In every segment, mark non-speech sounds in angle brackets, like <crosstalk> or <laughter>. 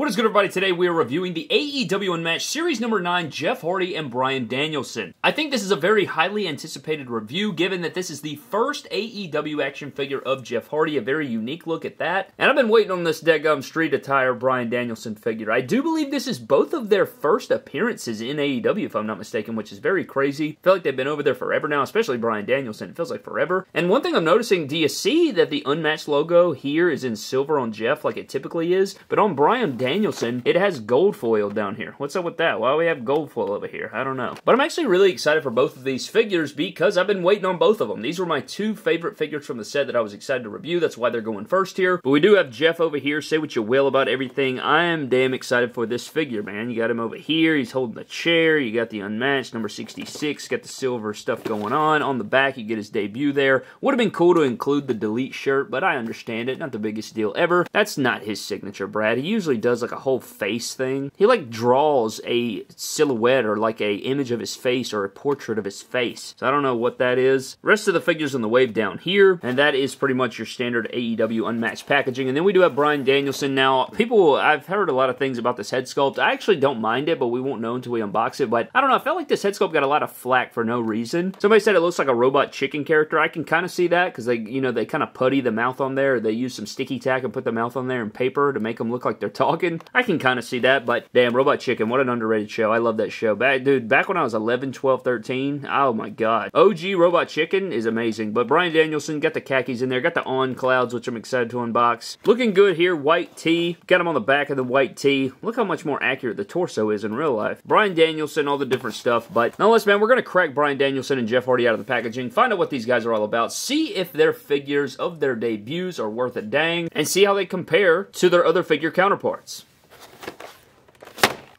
What is good, everybody? Today we are reviewing the AEW Unmatched Series number 9, Jeff Hardy and Bryan Danielson. I think this is a very highly anticipated review, given that this is the first AEW action figure of Jeff Hardy, a very unique look at that. And I've been waiting on this Degum Street Attire Bryan Danielson figure. I do believe this is both of their first appearances in AEW, if I'm not mistaken, which is very crazy. I feel like they've been over there forever now, especially Bryan Danielson. It feels like forever. And one thing I'm noticing, do you see that the Unmatched logo here is in silver on Jeff like it typically is? But on Bryan Danielson, Danielson, it has gold foil down here. What's up with that? Why do we have gold foil over here? I don't know. But I'm actually really excited for both of these figures because I've been waiting on both of them. These were my two favorite figures from the set that I was excited to review. That's why they're going first here. But we do have Jeff over here. Say what you will about everything. I am damn excited for this figure, man. You got him over here. He's holding the chair. You got the unmatched number 66. Got the silver stuff going on. On the back, you get his debut there. Would have been cool to include the delete shirt, but I understand it. Not the biggest deal ever. That's not his signature, Brad. He usually does does like a whole face thing. He like draws a silhouette or like a image of his face or a portrait of his face. So I don't know what that is. Rest of the figures on the wave down here, and that is pretty much your standard AEW unmatched packaging. And then we do have Bryan Danielson. Now, people, I've heard a lot of things about this head sculpt. I actually don't mind it, but we won't know until we unbox it. But I don't know, I felt like this head sculpt got a lot of flack for no reason. Somebody said it looks like a robot chicken character. I can kind of see that because they, you know, they kind of putty the mouth on there. They use some sticky tack and put the mouth on there in paper to make them look like they're <laughs> talking. I can kind of see that, but damn, Robot Chicken, what an underrated show. I love that show. Back, dude, back when I was 11, 12, 13, oh my god. OG Robot Chicken is amazing, but Bryan Danielson got the khakis in there, got the on clouds, which I'm excited to unbox. Looking good here, white tee. Got him on the back of the white tee. Look how much more accurate the torso is in real life. Bryan Danielson, all the different stuff, but nonetheless, man, we're going to crack Bryan Danielson and Jeff Hardy out of the packaging, find out what these guys are all about, see if their figures of their debuts are worth a dang, and see how they compare to their other figure counterparts.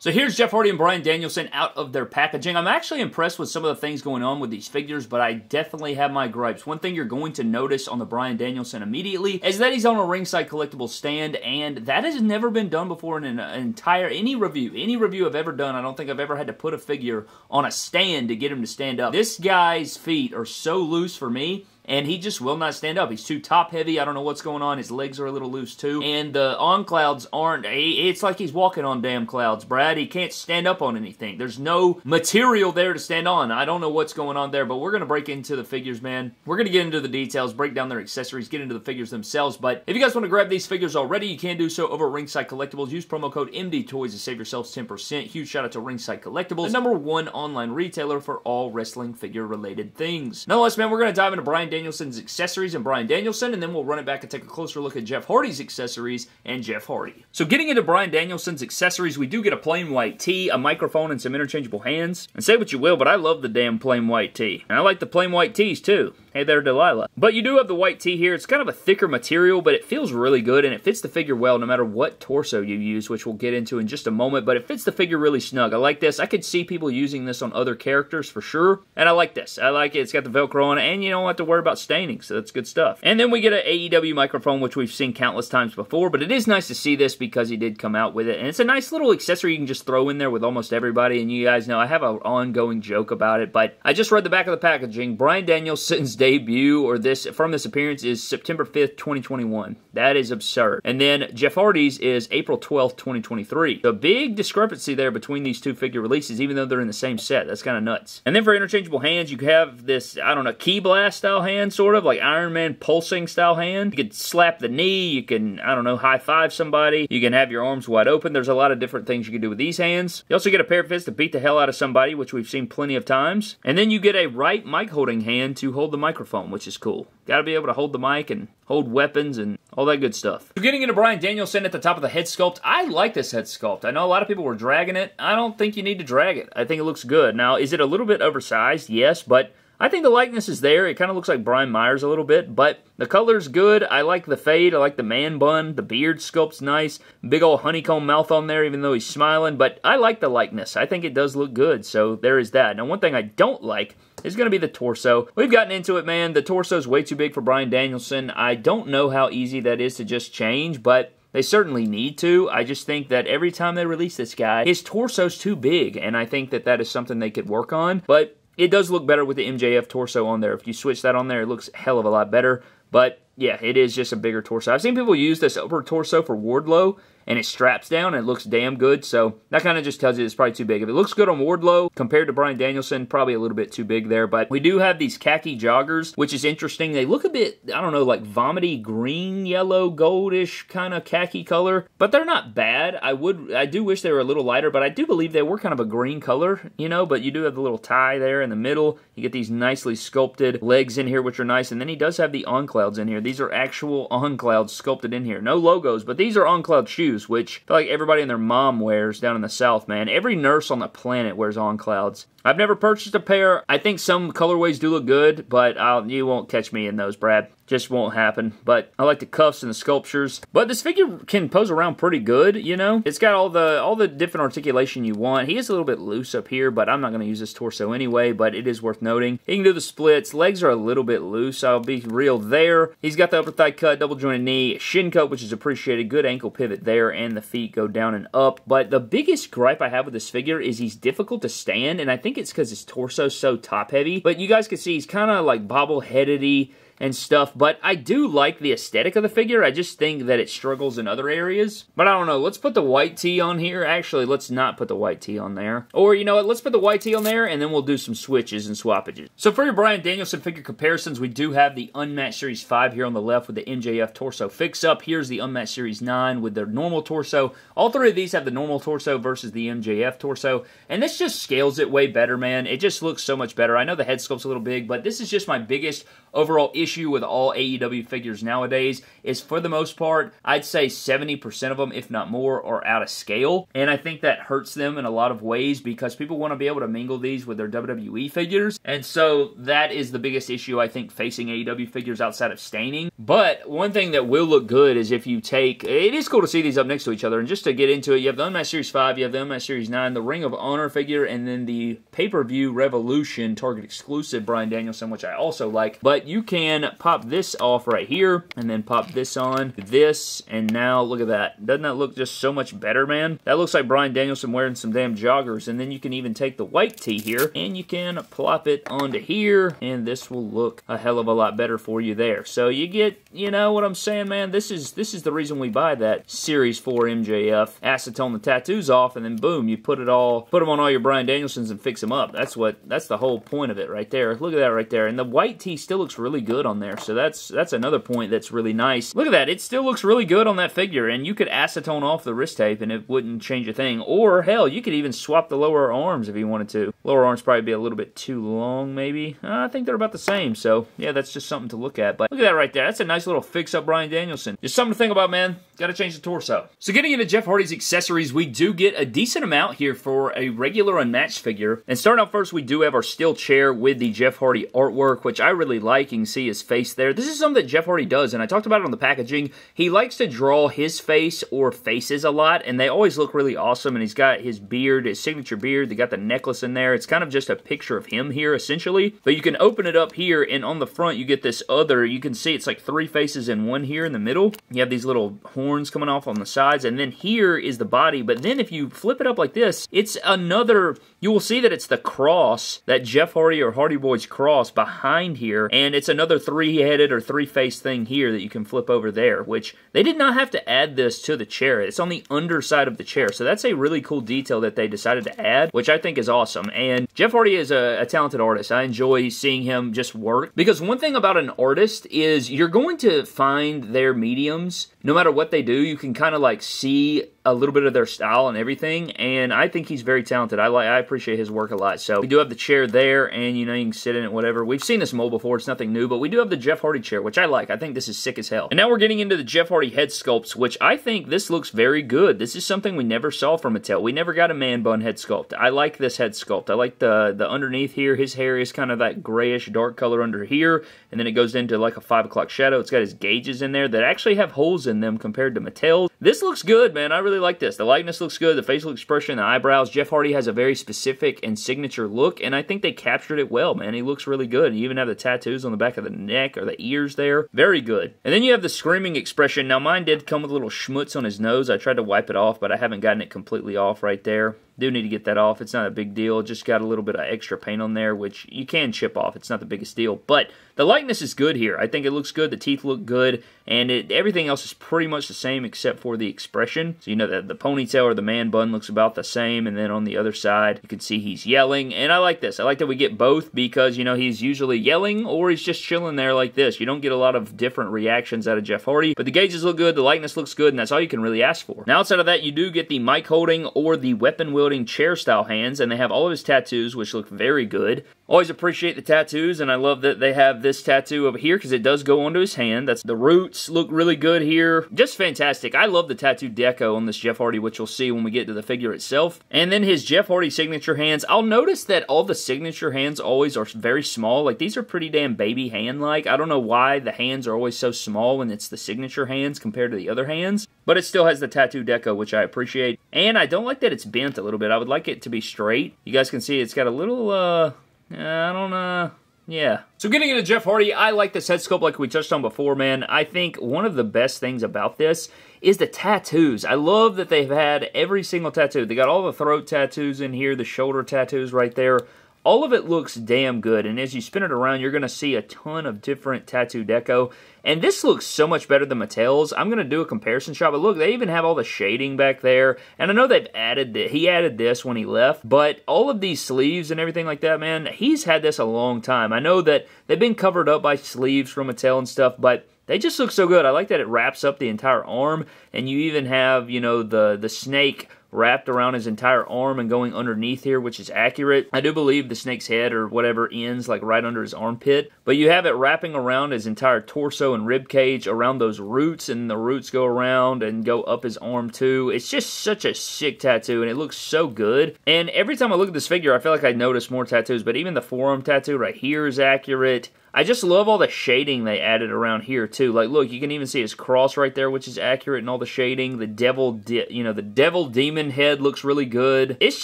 So here's Jeff Hardy and Bryan Danielson out of their packaging. I'm actually impressed with some of the things going on with these figures, but I definitely have my gripes. One thing you're going to notice on the Bryan Danielson immediately is that he's on a ringside collectible stand, and that has never been done before in an entire, any review. Any review I've ever done, I don't think I've ever had to put a figure on a stand to get him to stand up. This guy's feet are so loose for me and he just will not stand up. He's too top heavy. I don't know what's going on. His legs are a little loose too. And the on clouds aren't, it's like he's walking on damn clouds, Brad. He can't stand up on anything. There's no material there to stand on. I don't know what's going on there, but we're to break into the figures, man. We're to get into the details, break down their accessories, get into the figures themselves. But if you guys want to grab these figures already, you can do so over at Ringside Collectibles. Use promo code MD Toys to save yourselves 10%. Huge shout out to Ringside Collectibles, the number one online retailer for all wrestling figure related things. Nonetheless, man, we're to dive into Brian Bryan Danielson's accessories and Bryan Danielson, and then we'll run it back and take a closer look at Jeff Hardy's accessories and Jeff Hardy. So getting into Bryan Danielson's accessories, we do get a plain white tee, a microphone, and some interchangeable hands. And say what you will, but I love the damn plain white tee. And I like the plain white tees too. Hey there, Delilah. But you do have the white tee here. It's kind of a thicker material, but it feels really good, and it fits the figure well no matter what torso you use, which we'll get into in just a moment, but it fits the figure really snug. I like this. I could see people using this on other characters for sure, and I like this. I like it. It's got the Velcro on it, and you don't have to worry about staining, so that's good stuff. And then we get an AEW microphone, which we've seen countless times before, but it is nice to see this because he did come out with it, and it's a nice little accessory you can just throw in there with almost everybody, and you guys know I have an ongoing joke about it, but I just read the back of the packaging. Bryan Danielson's <laughs> debut, or this from this appearance is September 5th, 2021. That is absurd. And then Jeff Hardy's is April 12th, 2023. The big discrepancy there between these two figure releases, even though they're in the same set. That's kind of nuts. And then for interchangeable hands, you have this, I don't know, ki blast style hand, sort of, like Iron Man pulsing style hand. You can slap the knee, you can, I don't know, high five somebody, you can have your arms wide open. There's a lot of different things you can do with these hands. You also get a pair of fists to beat the hell out of somebody, which we've seen plenty of times. And then you get a right mic holding hand to hold the microphone, which is cool. Got to be able to hold the mic and hold weapons and all that good stuff. So getting into Bryan Danielson at the top of the head sculpt, I like this head sculpt. I know a lot of people were dragging it. I don't think you need to drag it. I think it looks good. Now, is it a little bit oversized? Yes, but I think the likeness is there. It kind of looks like Brian Myers a little bit, but the color's good. I like the fade. I like the man bun. The beard sculpt's nice. Big old honeycomb mouth on there, even though he's smiling, but I like the likeness. I think it does look good, so there is that. Now, one thing I don't like is going to be the torso. We've gotten into it, man. The torso is way too big for Bryan Danielson. I don't know how easy that is to just change, but they certainly need to. I just think that every time they release this guy, his torso's too big, and I think that that is something they could work on. But it does look better with the MJF torso on there. If you switch that on there, it looks hell of a lot better. But yeah, it is just a bigger torso. I've seen people use this upper torso for Wardlow, and it straps down and it looks damn good. So that kind of just tells you it's probably too big. If it looks good on Wardlow compared to Bryan Danielson, probably a little bit too big there. But we do have these khaki joggers, which is interesting. They look a bit, I don't know, like vomity green, yellow, goldish kind of khaki color, but they're not bad. I would, I do wish they were a little lighter, but I do believe they were kind of a green color, you know. But you do have the little tie there in the middle. You get these nicely sculpted legs in here, which are nice, and then he does have the on clouds in here. These are actual on clouds sculpted in here. No logos, but these are on cloud shoes shoes, which like everybody and their mom wears down in the South, man. Every nurse on the planet wears On Clouds. I've never purchased a pair. I think some colorways do look good, but I'll, you won't catch me in those, Brad. Just won't happen. But I like the cuffs and the sculptures. But this figure can pose around pretty good, you know? It's got all the all the different articulation you want. He is a little bit loose up here, but I'm not going to use this torso anyway, but it is worth noting. He can do the splits. Legs are a little bit loose. I'll be real there. He's got the upper thigh cut, double jointed knee, shin cut, which is appreciated. Good ankle pivot there, and the feet go down and up. But the biggest gripe I have with this figure is he's difficult to stand, and I think it's because his torso's so top heavy. But you guys can see he's kind of like bobble-headedy and stuff, but I do like the aesthetic of the figure. I just think that it struggles in other areas. But I don't know. Let's put the white tee on here. Actually, let's not put the white tee on there. Or, you know what? Let's put the white tee on there, and then we'll do some switches and swappages. So for your Bryan Danielson figure comparisons, we do have the Unmatched Series 5 here on the left with the MJF torso fix-up. Here's the Unmatched Series 9 with their normal torso. All three of these have the normal torso versus the MJF torso, and this just scales it way better, man. It just looks so much better. I know the head sculpt's a little big, but this is just my biggest overall issue with all AEW figures nowadays is for the most part, I'd say 70% of them, if not more, are out of scale. And I think that hurts them in a lot of ways because people want to be able to mingle these with their WWE figures. And so that is the biggest issue I think facing AEW figures outside of staining. But one thing that will look good is if you take, it is cool to see these up next to each other. And just to get into it, you have the Unmatched Series 5, you have the Unmatched Series 9, the Ring of Honor figure, and then the pay-per-view Revolution Target exclusive Bryan Danielson, which I also like. But you can pop this off right here and then pop this on, this, and now look at that. Doesn't that look just so much better, man? That looks like Bryan Danielson wearing some damn joggers. And then you can even take the white tee here and you can plop it onto here and this will look a hell of a lot better for you there. So you get, you know what I'm saying, man? This is this is the reason we buy that Series 4 MJF. Acetone the tattoos off and then boom, you put it all, put them on all your Bryan Danielsons and fix them up. That's what, that's the whole point of it right there. Look at that right there. And the white tee still looks looks really good on there. So that's that's another point that's really nice. Look at that. It still looks really good on that figure. And you could acetone off the wrist tape and it wouldn't change a thing. Or, hell, you could even swap the lower arms if you wanted to. Lower arms probably be a little bit too long, maybe. Uh, I think they're about the same. So, yeah, that's just something to look at. But look at that right there. That's a nice little fix-up Bryan Danielson. Just something to think about, man. Got to change the torso. So getting into Jeff Hardy's accessories, we do get a decent amount here for a regular unmatched figure. And starting out first, we do have our steel chair with the Jeff Hardy artwork, which I really like. You can see his face there. This is something that Jeff Hardy does, and I talked about it on the packaging. He likes to draw his face or faces a lot, and they always look really awesome. And he's got his beard, his signature beard. They got the necklace in there. It's kind of just a picture of him here, essentially. But you can open it up here, and on the front, you get this other. You can see it's like three faces in one here in the middle. You have these little horns horns coming off on the sides, and then here is the body. But then if you flip it up like this, it's another, you will see that it's the cross, that Jeff Hardy or Hardy Boys cross behind here, and it's another three-headed or three-faced thing here that you can flip over there, which they did not have to add this to the chair. It's on the underside of the chair, so that's a really cool detail that they decided to add, which I think is awesome. And Jeff Hardy is a, a talented artist. I enjoy seeing him just work, because one thing about an artist is you're going to find their mediums, no matter what they they do, you can kind of like see a little bit of their style and everything, and I think he's very talented. I like, I appreciate his work a lot. So we do have the chair there, and you know you can sit in it, whatever. We've seen this mold before; it's nothing new, but we do have the Jeff Hardy chair, which I like. I think this is sick as hell. And now we're getting into the Jeff Hardy head sculpts, which I think this looks very good. This is something we never saw from Mattel. We never got a man bun head sculpt. I like this head sculpt. I like the the underneath here. His hair is kind of that grayish dark color under here, and then it goes into like a five o'clock shadow. It's got his gauges in there that actually have holes in them compared to Mattel. This looks good, man. I really like this. The likeness looks good, the facial expression, the eyebrows. Jeff Hardy has a very specific and signature look, and I think they captured it well, man. He looks really good. You even have the tattoos on the back of the neck or the ears there. Very good. And then you have the screaming expression. Now, mine did come with a little schmutz on his nose. I tried to wipe it off, but I haven't gotten it completely off right there Do need to get that off. It's not a big deal. Just got a little bit of extra paint on there, which you can chip off. It's not the biggest deal. But the likeness is good here. I think it looks good. The teeth look good. And it, everything else is pretty much the same except for the expression. So you know that the ponytail or the man bun looks about the same. And then on the other side, you can see he's yelling. And I like this. I like that we get both because, you know, he's usually yelling or he's just chilling there like this. You don't get a lot of different reactions out of Jeff Hardy. But the gauges look good. The likeness looks good. And that's all you can really ask for. Now outside of that, you do get the mic holding or the weapon wielding chair style hands. And they have all of his tattoos, which look very good. Always appreciate the tattoos, and I love that they have this tattoo over here because it does go onto his hand. That's the roots look really good here. Just fantastic. I love the tattoo deco on this Jeff Hardy, which you'll see when we get to the figure itself. And then his Jeff Hardy signature hands. I'll notice that all the signature hands always are very small. Like these are pretty damn baby hand-like. I don't know why the hands are always so small when it's the signature hands compared to the other hands. But it still has the tattoo deco, which I appreciate. And I don't like that it's bent a little bit. I would like it to be straight. You guys can see it's got a little, uh, I don't know. Yeah. So getting into Jeff Hardy, I like this head sculpt like we touched on before, man. I think one of the best things about this is the tattoos. I love that they've had every single tattoo. They got all the throat tattoos in here, the shoulder tattoos right there all of it looks damn good and as you spin it around you're going to see a ton of different tattoo deco and this looks so much better than Mattel's. I'm going to do a comparison shot, but look, they even have all the shading back there. And I know they've added that he added this when he left, but all of these sleeves and everything like that, man, he's had this a long time. I know that they've been covered up by sleeves from Mattel and stuff, but they just look so good. I like that it wraps up the entire arm, and you even have, you know, the the snake wrapped around his entire arm and going underneath here, which is accurate. I do believe the snake's head or whatever ends like right under his armpit, but you have it wrapping around his entire torso and rib cage around those roots, and the roots go around and go up his arm too. It's just such a sick tattoo, and it looks so good. And every time I look at this figure, I feel like I notice more tattoos, but even the forearm tattoo right here is accurate. I just love all the shading they added around here too. Like, look, you can even see his cross right there, which is accurate and all the shading. The devil, you know, the devil demon head looks really good. It's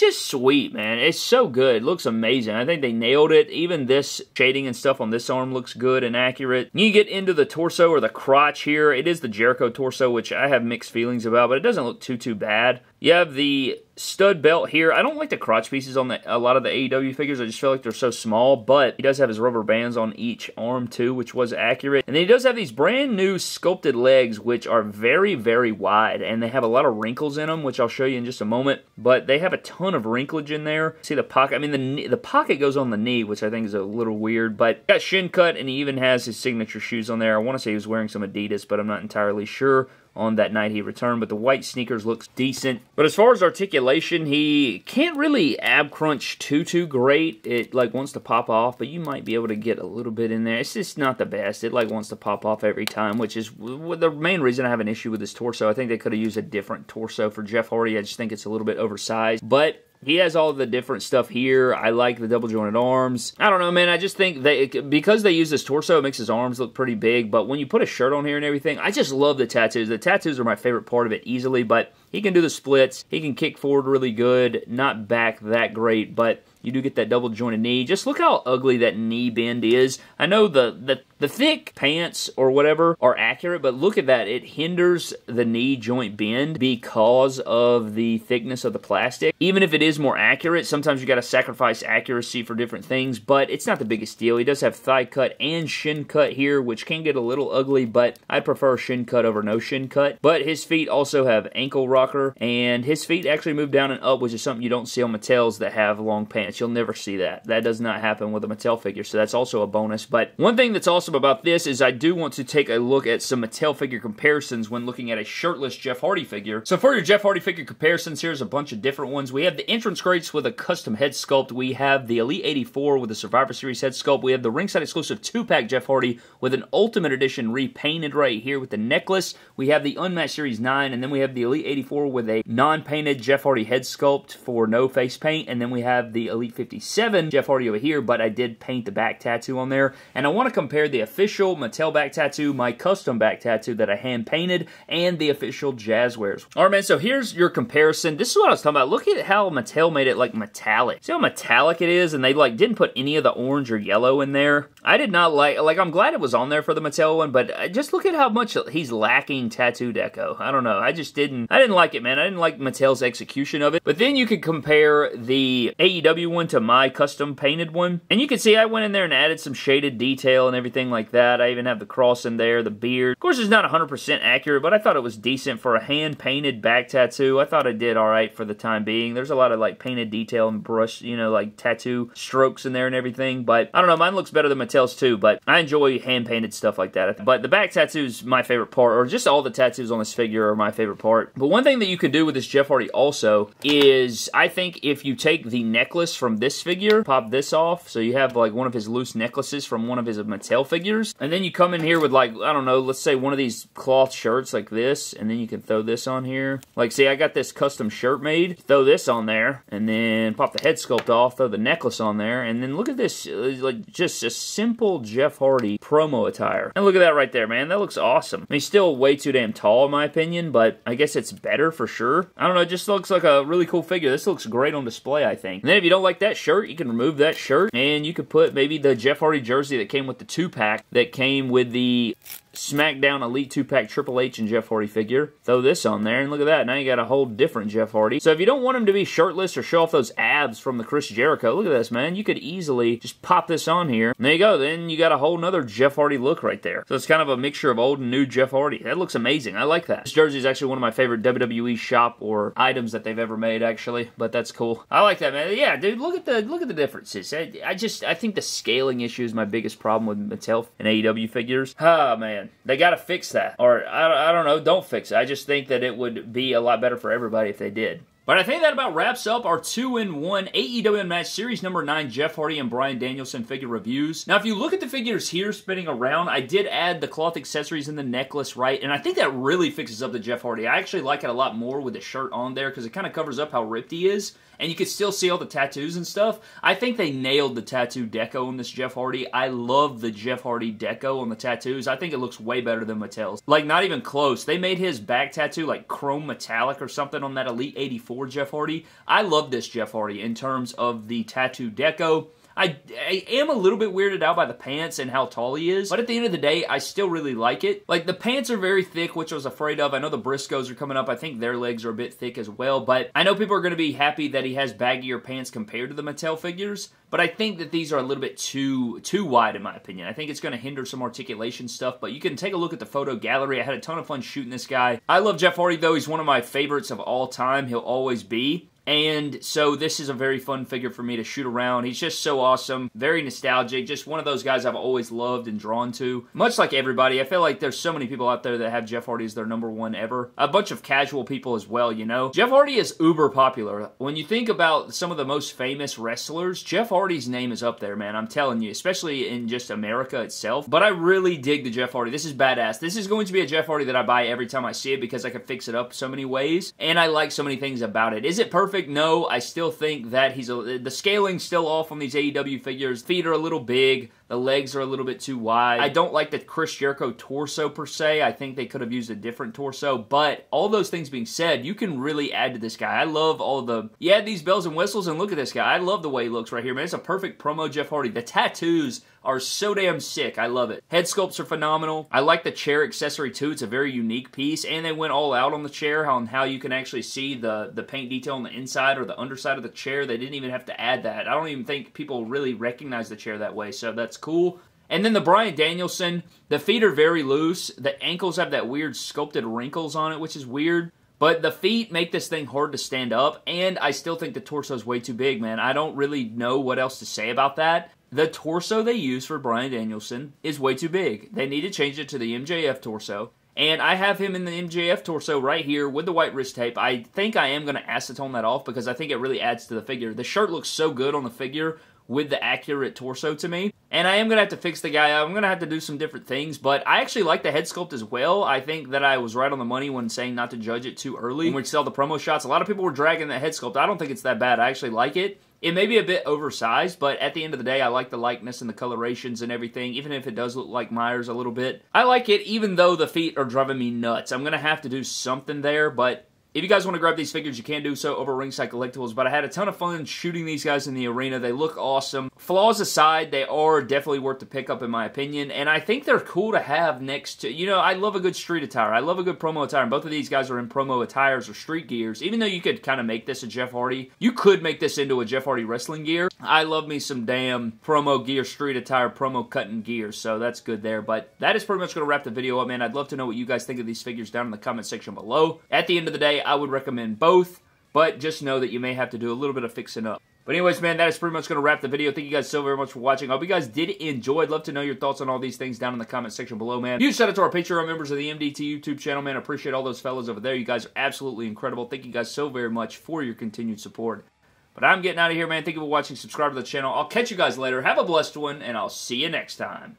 just sweet, man. It's so good. It looks amazing. I think they nailed it. Even this shading and stuff on this arm looks good and accurate. You get into the torso or the crotch here. It is the Jericho torso, which I have mixed feelings about, but it doesn't look too, too bad. You have the stud belt here. I don't like the crotch pieces on the, a lot of the AEW figures. I just feel like they're so small, but he does have his rubber bands on each arm too, which was accurate. And then he does have these brand new sculpted legs, which are very, very wide, and they have a lot of wrinkles in them, which I'll show you in just a moment. But they have a ton of wrinklage in there. See the pocket? I mean, the the pocket goes on the knee, which I think is a little weird, but got shin cut, and he even has his signature shoes on there. I want to say he was wearing some Adidas, but I'm not entirely sure on that night he returned, but the white sneakers looks decent. But as far as articulation, he can't really ab crunch too, too great. It, like, wants to pop off, but you might be able to get a little bit in there. It's just not the best. It, like, wants to pop off every time, which is the main reason I have an issue with his torso. I think they could have used a different torso for Jeff Hardy. I just think it's a little bit oversized. But he has all the different stuff here. I like the double jointed arms. I don't know, man. I just think they because they use this torso, it makes his arms look pretty big. But when you put a shirt on here and everything, I just love the tattoos. The tattoos are my favorite part of it easily. But he can do the splits. He can kick forward really good. Not back that great, but you do get that double jointed knee. Just look how ugly that knee bend is. I know the, the, the thick pants or whatever are accurate, but look at that. It hinders the knee joint bend because of the thickness of the plastic. Even if it is more accurate, sometimes you got to sacrifice accuracy for different things, but it's not the biggest deal. He does have thigh cut and shin cut here, which can get a little ugly, but I prefer shin cut over no shin cut. But his feet also have ankle rocker, and his feet actually move down and up, which is something you don't see on Mattel's that have long pants. You'll never see that. That does not happen with a Mattel figure, so that's also a bonus. But one thing that's awesome about this is I do want to take a look at some Mattel figure comparisons when looking at a shirtless Jeff Hardy figure. So for your Jeff Hardy figure comparisons, here's a bunch of different ones. We have the entrance crates with a custom head sculpt. We have the Elite 84 with a Survivor Series head sculpt. We have the ringside exclusive 2-pack Jeff Hardy with an Ultimate Edition repainted right here with the necklace. We have the Unmatched Series 9, and then we have the Elite 84 with a non-painted Jeff Hardy head sculpt for no face paint, and then we have the Elite 57 Jeff Hardy over here, but I did paint the back tattoo on there. And I want to compare the official Mattel back tattoo, my custom back tattoo that I hand painted, and the official Jazwares. Alright man, so here's your comparison. This is what I was talking about. Look at how Mattel made it like metallic. See how metallic it is? And they like didn't put any of the orange or yellow in there? I did not like, like, I'm glad it was on there for the Mattel one, but uh, just look at how much he's lacking tattoo deco. I don't know. I just didn't, I didn't like it, man. I didn't like Mattel's execution of it. But then you could compare the AEW one to my custom painted one. And you can see I went in there and added some shaded detail and everything like that. I even have the cross in there, the beard. Of course, it's not 100% accurate, but I thought it was decent for a hand-painted back tattoo. I thought I did all right for the time being. There's a lot of, like, painted detail and brush, you know, like, tattoo strokes in there and everything. But, I don't know, mine looks better than Mattel's, too. But I enjoy hand-painted stuff like that. But the back tattoo is my favorite part, or just all the tattoos on this figure are my favorite part. But one thing that you can do with this Jeff Hardy also is, I think if you take the necklace from this figure, pop this off, so you have, like, one of his loose necklaces from one of his Mattel figures, and then you come in here with, like, I don't know, let's say one of these cloth shirts like this, and then you can throw this on here. Like, see, I got this custom shirt made. Throw this on there, and then pop the head sculpt off, throw the necklace on there, and then look at this, like, just a simple Jeff Hardy promo attire. And look at that right there, man. That looks awesome. I mean, he's still way too damn tall, in my opinion, but I guess it's better for sure. I don't know, it just looks like a really cool figure. This looks great on display, I think. And then if you don't like that shirt, you can remove that shirt, and you could put maybe the Jeff Hardy jersey that came with the two-pack that came with the SmackDown Elite 2-pack Triple H and Jeff Hardy figure. Throw this on there, and look at that. Now you got a whole different Jeff Hardy. So if you don't want him to be shirtless or show off those abs from the Chris Jericho, look at this, man. You could easily just pop this on here. And there you go. Then you got a whole nother Jeff Hardy look right there. So it's kind of a mixture of old and new Jeff Hardy. That looks amazing. I like that. This jersey is actually one of my favorite WWE shop or items that they've ever made, actually. But that's cool. I like that, man. Yeah, dude, look at the look at the differences. I, I just, I think the scaling issue is my biggest problem with Mattel and AEW figures. Oh, man. They got to fix that. Or, I, I don't know, don't fix it. I just think that it would be a lot better for everybody if they did. But I think that about wraps up our 2-in-1 AEW Match Series number 9 Jeff Hardy and Bryan Danielson figure reviews. Now, if you look at the figures here spinning around, I did add the cloth accessories and the necklace, right? And I think that really fixes up the Jeff Hardy. I actually like it a lot more with the shirt on there because it kind of covers up how ripped he is and you can still see all the tattoos and stuff. I think they nailed the tattoo deco on this Jeff Hardy. I love the Jeff Hardy deco on the tattoos. I think it looks way better than Mattel's. Like, not even close. They made his back tattoo like chrome metallic or something on that Elite 84 Jeff Hardy. I love this Jeff Hardy in terms of the tattoo deco. I, I, am a little bit weirded out by the pants and how tall he is, but at the end of the day, I still really like it. Like, the pants are very thick, which I was afraid of. I know the Briscoes are coming up. I think their legs are a bit thick as well, but I know people are going to be happy that he has baggier pants compared to the Mattel figures, but I think that these are a little bit too too wide in my opinion. I think it's going to hinder some articulation stuff, but you can take a look at the photo gallery. I had a ton of fun shooting this guy. I love Jeff Hardy, though. He's one of my favorites of all time. He'll always be. And so this is a very fun figure for me to shoot around. He's just so awesome, very nostalgic, just one of those guys I've always loved and drawn to. Much like everybody, I feel like there's so many people out there that have Jeff Hardy as their number one ever. A bunch of casual people as well, you know. Jeff Hardy is uber popular. When you think about some of the most famous wrestlers, Jeff Hardy's name is up there, man. I'm telling you, especially in just America itself. But I really dig the Jeff Hardy. This is badass. This is going to be a Jeff Hardy that I buy every time I see it because I can fix it up so many ways. And I like so many things about it. Is it perfect? Perfect? No, I still think that he's a, the scaling's still off on these AEW figures. Feet are a little big. The legs are a little bit too wide. I don't like the Chris Jericho torso per se. I think they could have used a different torso. But all those things being said, you can really add to this guy. I love all the. Add these bells and whistles, and look at this guy. I love the way he looks right here, man. It's a perfect promo Jeff Hardy. The tattoos are so damn sick. I love it. Head sculpts are phenomenal. I like the chair accessory too. It's a very unique piece, and they went all out on the chair on how you can actually see the the paint detail on the inside or the underside of the chair. They didn't even have to add that. I don't even think people really recognize the chair that way. So that's cool. And then the Bryan Danielson, the feet are very loose. The ankles have that weird sculpted wrinkles on it, which is weird. But the feet make this thing hard to stand up, and I still think the torso is way too big, man. I don't really know what else to say about that. The torso they use for Bryan Danielson is way too big. They need to change it to the MJF torso. And I have him in the MJF torso right here with the white wrist tape. I think I am going to acetone that off because I think it really adds to the figure. The shirt looks so good on the figure with the accurate torso to me. And I am going to have to fix the guy. I'm going to have to do some different things, but I actually like the head sculpt as well. I think that I was right on the money when saying not to judge it too early. When we saw the promo shots, a lot of people were dragging the head sculpt. I don't think it's that bad. I actually like it. It may be a bit oversized, but at the end of the day, I like the likeness and the colorations and everything, even if it does look like Myers a little bit. I like it, even though the feet are driving me nuts. I'm going to have to do something there, but If you guys want to grab these figures, you can do so over Ringside Collectibles, but I had a ton of fun shooting these guys in the arena. They look awesome. Flaws aside, they are definitely worth the pickup in my opinion, and I think they're cool to have next to, you know, I love a good street attire. I love a good promo attire, and both of these guys are in promo attires or street gears. Even though you could kind of make this a Jeff Hardy, you could make this into a Jeff Hardy wrestling gear. I love me some damn promo gear, street attire, promo cutting gear, so that's good there. But that is pretty much going to wrap the video up, man. I'd love to know what you guys think of these figures down in the comment section below. At the end of the day, I would recommend both, but just know that you may have to do a little bit of fixing up. But anyways, man, that is pretty much going to wrap the video. Thank you guys so very much for watching. I hope you guys did enjoy. I'd love to know your thoughts on all these things down in the comment section below, man. Huge shout out to our Patreon members of the MDT YouTube channel, man. I appreciate all those fellas over there. You guys are absolutely incredible. Thank you guys so very much for your continued support. But I'm getting out of here, man. Thank you for watching. Subscribe to the channel. I'll catch you guys later. Have a blessed one, and I'll see you next time.